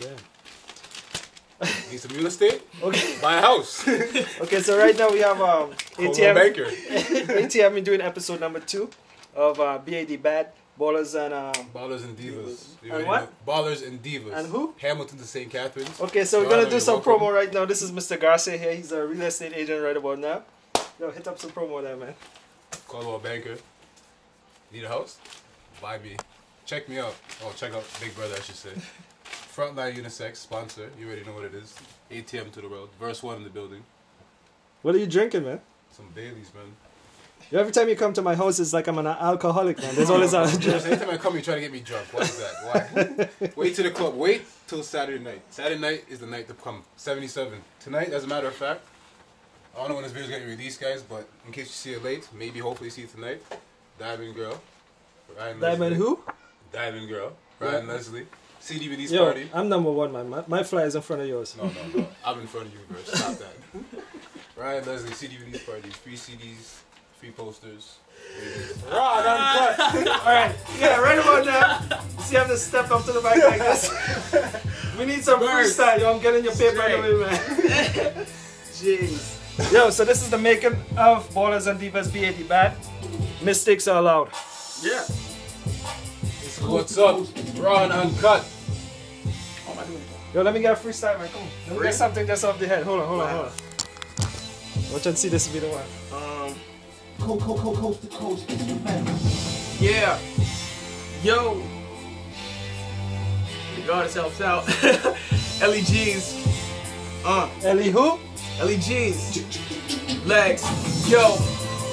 Yeah. Need some real estate? Okay. Buy a house. Okay. So right now we have um, Call ATM. banker. ATM been doing episode number two of uh, BAD Bad Ballers and um. Ballers and divas. You And what? Ballers and divas. And who? Hamilton to St. Catharines. Okay, so we're gonna do some welcome. promo right now. This is Mr. Garcia here. He's a real estate agent right about now. Yo, hit up some promo there, man. Call a banker. Need a house? Buy me. Check me out. Oh, check out Big Brother, I should say. Frontline Unisex sponsor. You already know what it is. ATM to the world. Verse one in the building. What are you drinking, man? Some Baileys, man. Yo, Every time you come to my house, it's like I'm an alcoholic, man. There's always a Every time I come, you try to get me drunk. Why is that? Why? Wait till the club. Wait till Saturday night. Saturday night is the night to come. 77. Tonight, as a matter of fact, I don't know when this video video's getting released, guys, but in case you see it late, maybe hopefully see it tonight. Diamond Girl. Ryan Diamond Leslie. who? Diamond Girl. Ryan Leslie. CD release Yo, party. I'm number one, man. My, my fly is in front of yours. No, no, no. I'm in front of you, bro. Stop that. Ryan Leslie, CD release party. Free CDs, free posters. Raw, uncut. All right, yeah, right about now. You see, I have to step up to the mic like this. we need some Birds. freestyle. Yo, I'm getting your paper Straight. in the way, man. Jeez. Yo, so this is the making of Ballers and Divas BAD Bad. Mistakes are allowed. Yeah. What's up? Raw and uncut. Yo, let me get a freestyle, man. Come on. Let me Free? get something just off the head. Hold on, hold on, hold on. Watch and see this be the one. Um. Coast, coast, coast, coast to coast instrumental. Yeah. Yo. The goddess helps out. LEGs. Uh. Ellie who? LEGs. Legs. Yo.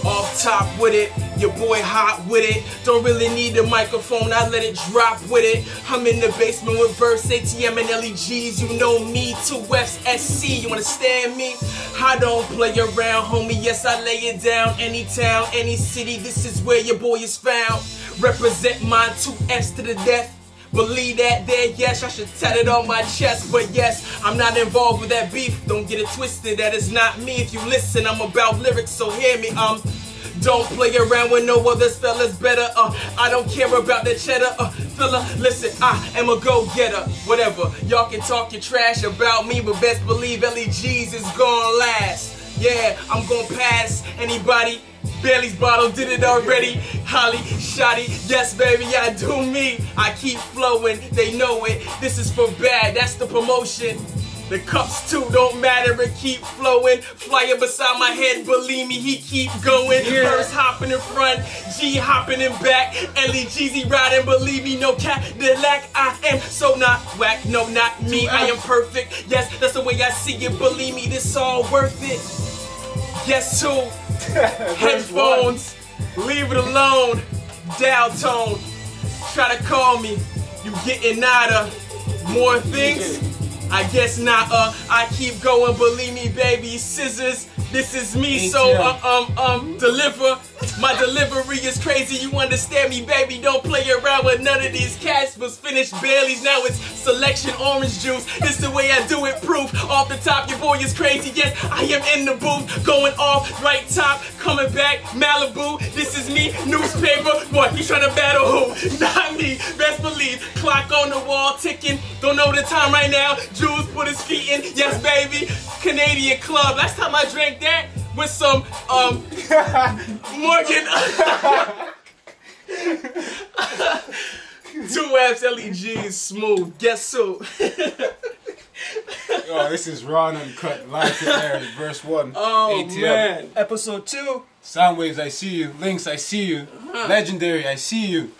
Off top with it. Your boy hot with it. Don't really need a microphone. I let it drop with it. I'm in the basement with verse ATM and LEGs. You know me. Two West SC. You understand me? I don't play around, homie. Yes, I lay it down. Any town, any city. This is where your boy is found. Represent mine. Two S to the death. Believe that there, yes, I should tat it on my chest. But yes, I'm not involved with that beef. Don't get it twisted, that is not me. If you listen, I'm about lyrics, so hear me. Um, don't play around with no others, fellas. Better, uh, I don't care about the cheddar, uh, fella. Listen, I am a go-getter. Whatever, y'all can talk your trash about me, but best believe LEGs is gonna last. Yeah, I'm gonna pass anybody. Bailey's bottle did it already. Holly, Shotty, yes, baby, I do me. I keep flowing, they know it. This is for bad, that's the promotion. The cups too don't matter, it keep flowing. Flyer beside my head, believe me, he keep going. First hopping in front, G hopping in back. Ellie Jeezy riding, believe me, no Cadillac. I am so not whack, no, not me. I am perfect. Yes, that's the way I see it. Believe me, this all worth it. Yes, who? Headphones, leave it alone. Dial tone, try to call me. You getting nada. More things? I guess not. Uh, I keep going. Believe me, baby. Scissors. This is me. So uh, um um deliver. My delivery is crazy. You understand me, baby? Don't play around with none of these cats. Was finished Bailey's. Now it's selection orange juice. This the way I do it. Proof off the top. Your boy is crazy. Yes, I am in the booth. Going off right top. Coming back. Malibu. This is me. Newspaper. Boy, you trying to battle who? Not me. Best believe. Clock on the wall ticking. Don't know the time right now. Jules put his feet in. Yes, baby. Canadian club. Last time I drank that with some um Morgan. Two F's, LEGs, smooth. Guess who? Yo, this is Raw and Uncut, live to air, verse 1. Oh ATM. man. Episode two. Soundwaves, I see you. Links, I see you. Legendary, I see you.